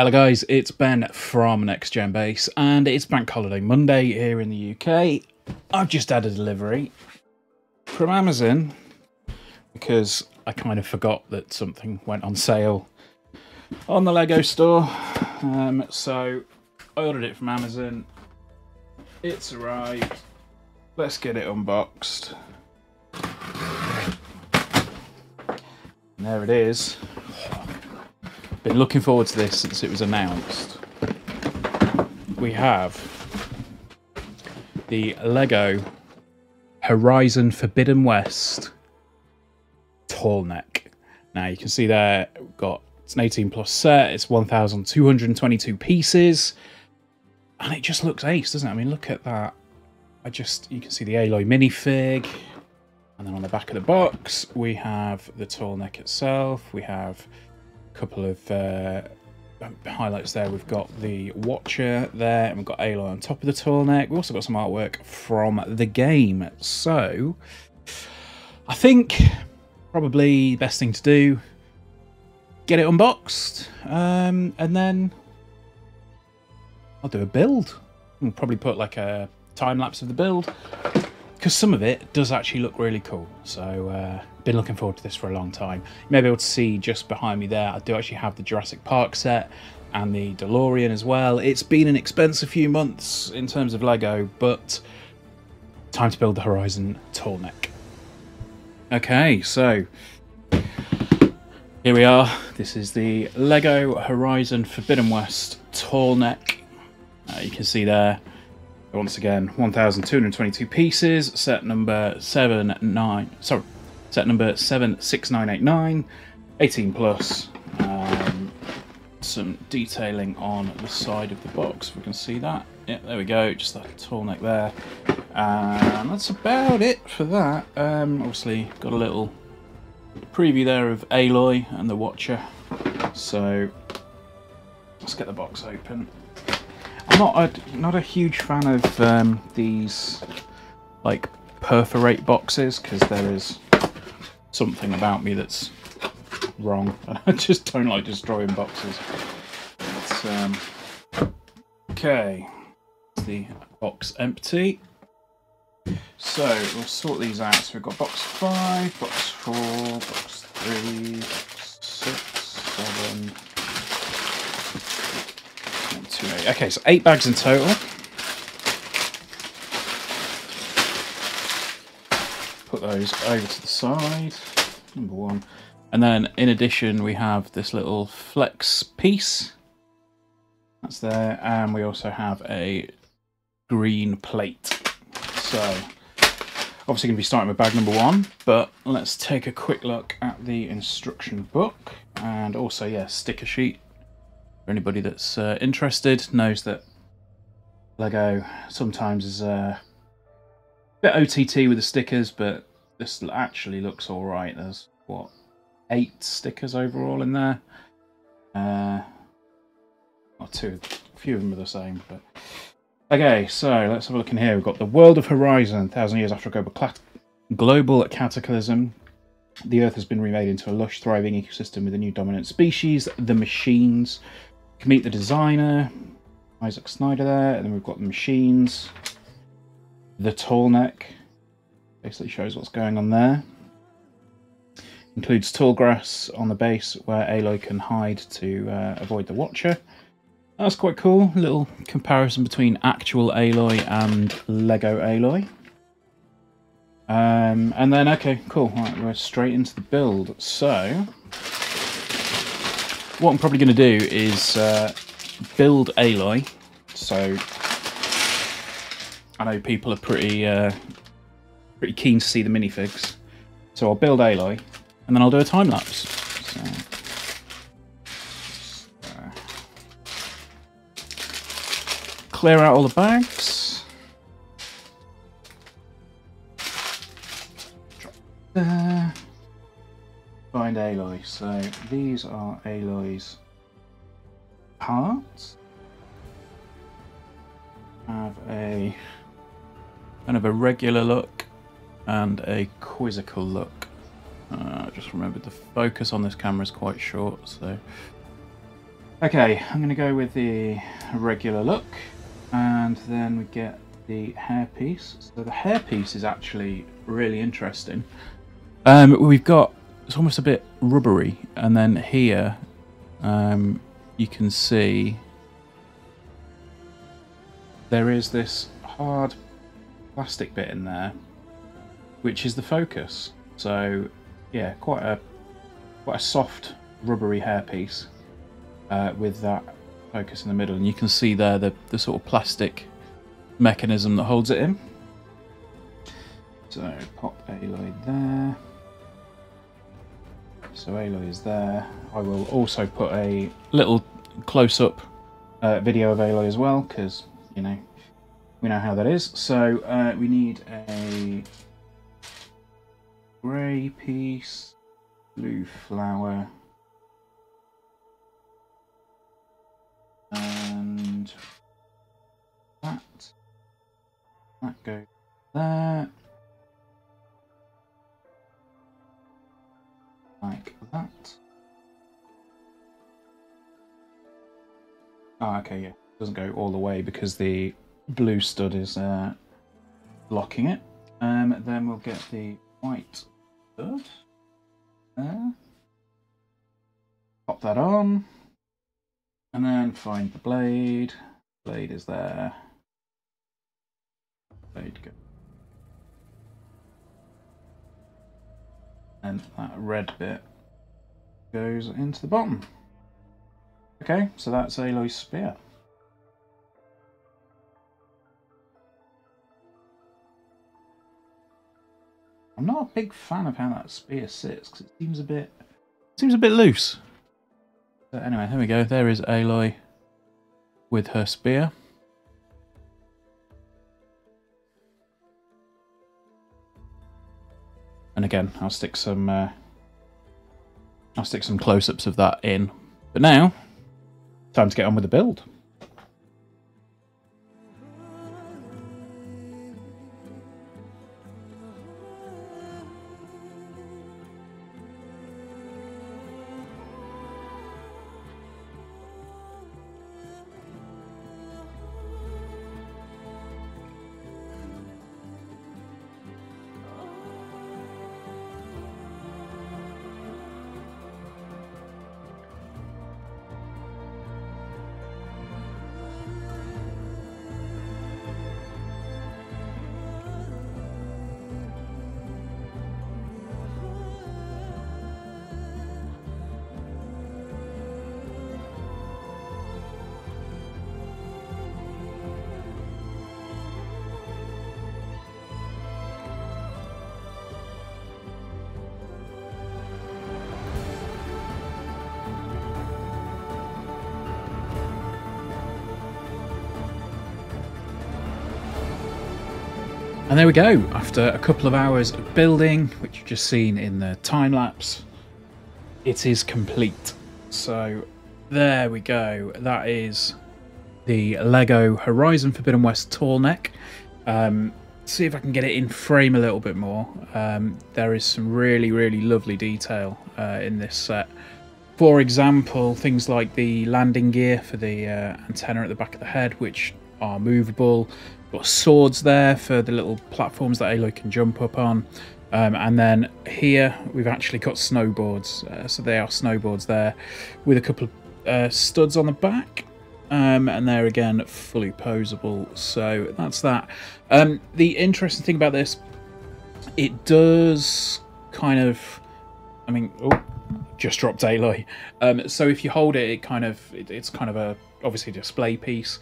Hello guys, it's Ben from Next Gen Base and it's Bank Holiday Monday here in the UK. I've just had a delivery from Amazon because I kind of forgot that something went on sale on the Lego store. Um, so I ordered it from Amazon. It's arrived. Let's get it unboxed. And there it is. Been looking forward to this since it was announced. We have the Lego Horizon Forbidden West Tallneck. Now you can see there we've got it's an 18 plus set, it's 1,222 pieces, and it just looks ace, doesn't it? I mean, look at that. I just, you can see the Aloy minifig, and then on the back of the box, we have the Tallneck itself, we have couple of uh, highlights there. We've got the Watcher there, and we've got Aloy on top of the Tallneck. We've also got some artwork from the game. So, I think probably the best thing to do, get it unboxed, um, and then I'll do a build. We'll probably put like a time lapse of the build because some of it does actually look really cool. So, uh, been looking forward to this for a long time. You may be able to see just behind me there, I do actually have the Jurassic Park set and the DeLorean as well. It's been an expensive few months in terms of Lego, but time to build the Horizon Tallneck. Okay, so here we are. This is the Lego Horizon Forbidden West Tallneck. Uh, you can see there once again 1222 pieces set number 7 9 sorry set number 76989 18 plus. Um, some detailing on the side of the box we can see that. Yeah there we go just that Tallneck there. And that's about it for that. Um, obviously got a little preview there of Aloy and the Watcher. So let's get the box open. I'm not a, not a huge fan of um, these like perforate boxes because there is something about me that's wrong. I just don't like destroying boxes. Um, okay, the box empty. So we'll sort these out. So we've got box five, box four, box three, box six, seven, two, eight. Okay, so eight bags in total. Over to the side, number one. And then in addition, we have this little flex piece. That's there. And we also have a green plate. So obviously going to be starting with bag number one, but let's take a quick look at the instruction book and also, yeah, sticker sheet for anybody that's uh, interested knows that Lego sometimes is uh, a bit OTT with the stickers, but this actually looks all right. There's what eight stickers overall in there. Uh, or two, a few of them are the same, but okay. So let's have a look in here. We've got the world of Horizon, thousand years after a global, cataclysm. The Earth has been remade into a lush, thriving ecosystem with a new dominant species, the machines can meet the designer, Isaac Snyder there, and then we've got the machines, the tall neck, basically shows what's going on there. Includes tall grass on the base where Aloy can hide to uh, avoid the Watcher. That's quite cool, little comparison between actual Aloy and Lego Aloy. Um, and then, okay, cool, right, we're straight into the build. So, what I'm probably going to do is uh, build Aloy. So I know people are pretty uh, pretty keen to see the minifigs. So I'll build Aloy, and then I'll do a time lapse. So, uh, clear out all the bags. There find Aloy. So these are Aloy's parts. Have a kind of a regular look and a quizzical look. Uh, just remembered the focus on this camera is quite short, so Okay, I'm going to go with the regular look, and then we get the hairpiece. So the hairpiece is actually really interesting. Um, we've got it's almost a bit rubbery, and then here um, you can see there is this hard plastic bit in there, which is the focus. So yeah, quite a quite a soft rubbery hairpiece uh, with that focus in the middle, and you can see there the the sort of plastic mechanism that holds it in. So pop Aloy there. So Aloy is there. I will also put a little close-up uh, video of Aloy as well, because, you know, we know how that is. So uh, we need a grey piece, blue flower, and that. That goes there. Like that. Oh, okay, yeah. Doesn't go all the way because the blue stud is uh, blocking it. Um, then we'll get the white stud there. Pop that on. And then find the blade. Blade is there. Blade go. And that red bit goes into the bottom. Okay, so that's Aloy's spear. I'm not a big fan of how that spear sits because it seems a bit seems a bit loose. But anyway, here we go. There is Aloy with her spear. And again, I'll stick some uh, I'll stick some close-ups of that in. But now, time to get on with the build. And there we go. After a couple of hours of building, which you've just seen in the time lapse, it is complete. So there we go. That is the Lego Horizon Forbidden West Tallneck. Um, see if I can get it in frame a little bit more. Um, there is some really, really lovely detail uh, in this set. For example, things like the landing gear for the uh, antenna at the back of the head, which are movable. Got swords there for the little platforms that Aloy can jump up on. Um, and then here we've actually got snowboards. Uh, so they are snowboards there with a couple of uh, studs on the back. Um, and they're again fully posable. So that's that. Um, the interesting thing about this, it does kind of, I mean, oh, just dropped Aloy. Um, so if you hold it, it kind of, it, it's kind of a obviously display piece.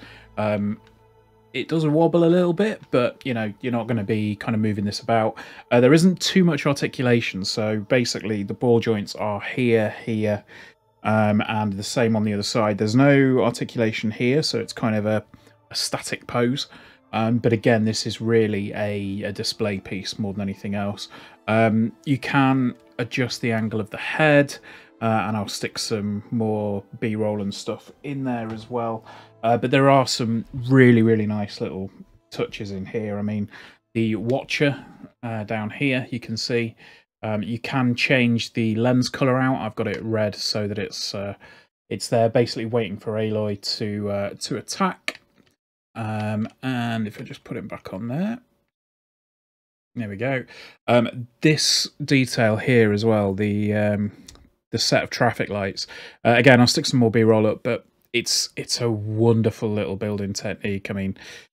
It does wobble a little bit, but you know you're not going to be kind of moving this about. Uh, there isn't too much articulation, so basically the ball joints are here, here, um, and the same on the other side. There's no articulation here, so it's kind of a, a static pose. Um, but again, this is really a, a, display piece more than anything else. Um, you can adjust the angle of the head, uh, and I'll stick some more B-roll and stuff in there as well. Uh, but there are some really, really nice little touches in here. I mean, the Watcher uh, down here, you can see um, you can change the lens color out. I've got it red so that it's uh, it's there basically waiting for Aloy to uh, to attack. Um, and if I just put it back on there, there we go. Um, this detail here as well, the um, the set of traffic lights. Uh, again, I'll stick some more B-roll up, but it's it's a wonderful little building technique. I mean,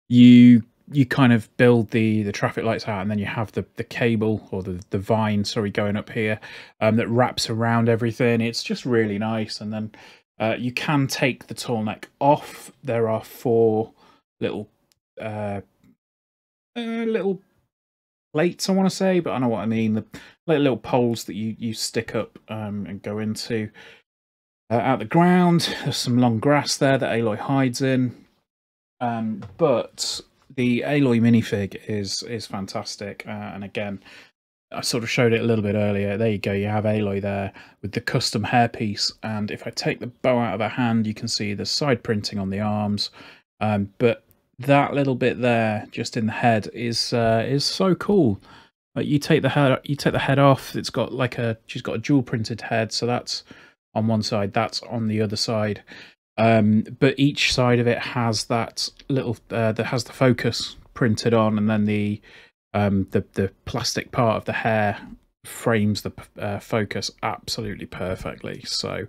you you kind of build the the traffic lights out and then you have the the cable or the the vine sorry going up here um, that wraps around everything. It's just really nice. And then uh, you can take the Tallneck off. There are four little uh, uh little plates i want to say but i know what i mean. The little poles that you you stick up um, and go into uh, out the ground there's some long grass there that aloy hides in um, but the Aloy minifig is is fantastic, uh, and again, I sort of showed it a little bit earlier. There you go. You have Aloy there with the custom hairpiece, and if I take the bow out of her hand, you can see the side printing on the arms. Um, but that little bit there, just in the head, is uh, is so cool. Like you take the head, you take the head off. It's got like a she's got a dual printed head, so that's on one side. That's on the other side, um, but each side of it has that little uh, that has the focus printed on, and then the um, the the plastic part of the hair frames the uh, focus absolutely perfectly. So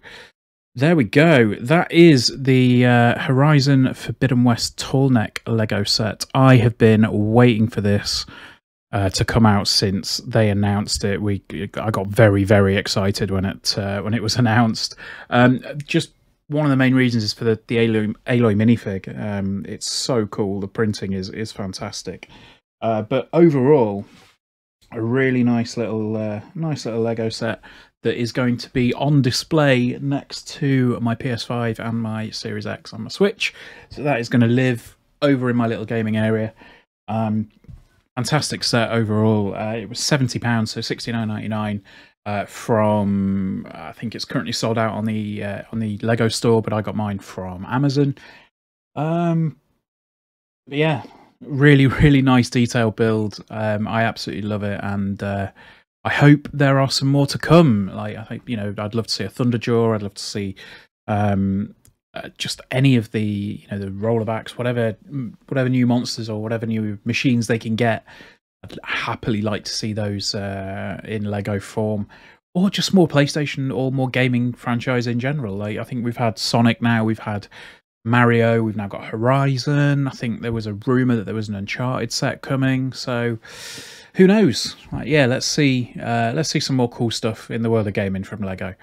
there we go. That is the uh, Horizon Forbidden West Tallneck Lego set. I have been waiting for this uh, to come out since they announced it. We I got very very excited when it uh, when it was announced. Um, just one of the main reasons is for the the Aloy, Aloy minifig. Um, it's so cool. The printing is is fantastic. Uh, but overall, a really nice little uh, nice little Lego set that is going to be on display next to my PS5 and my Series X on my Switch. So that is going to live over in my little gaming area. Um, fantastic set overall. Uh, it was seventy pounds, so sixty nine ninety nine uh, from I think it's currently sold out on the uh, on the Lego store, but I got mine from Amazon. Um, yeah, really really nice detail build. Um, I absolutely love it, and uh, I hope there are some more to come. Like I think you know, I'd love to see a Thunderjaw. I'd love to see um, uh, just any of the you know the rollerbacks, whatever whatever new monsters or whatever new machines they can get. I'd happily like to see those uh, in Lego form, or just more PlayStation or more gaming franchise in general. Like I think we've had Sonic now, we've had Mario, we've now got Horizon. I think there was a rumor that there was an Uncharted set coming, so who knows? Like, yeah, let's see. Uh, let's see some more cool stuff in the world of gaming from Lego.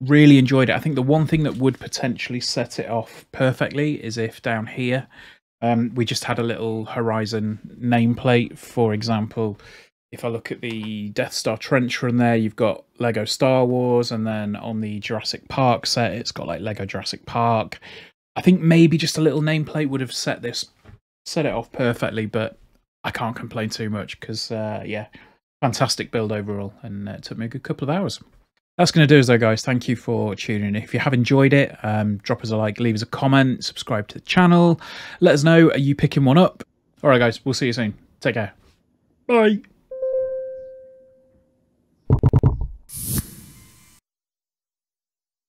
Really enjoyed it. I think the one thing that would potentially set it off perfectly is if down here um, we just had a little Horizon nameplate. For example, if I look at the Death Star trench run there, you've got Lego Star Wars, and then on the Jurassic Park set, it's got like Lego Jurassic Park. I think maybe just a little nameplate would have set this set it off perfectly, but I can't complain too much because uh, yeah, fantastic build overall, and it took me a good couple of hours that's going to do us though guys. Thank you for tuning in. If you have enjoyed it um, drop us a like leave us a comment subscribe to the channel. Let us know are you picking one up? All right guys we'll see you soon. Take care. Bye